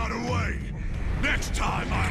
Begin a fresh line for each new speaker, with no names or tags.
got away. Next time I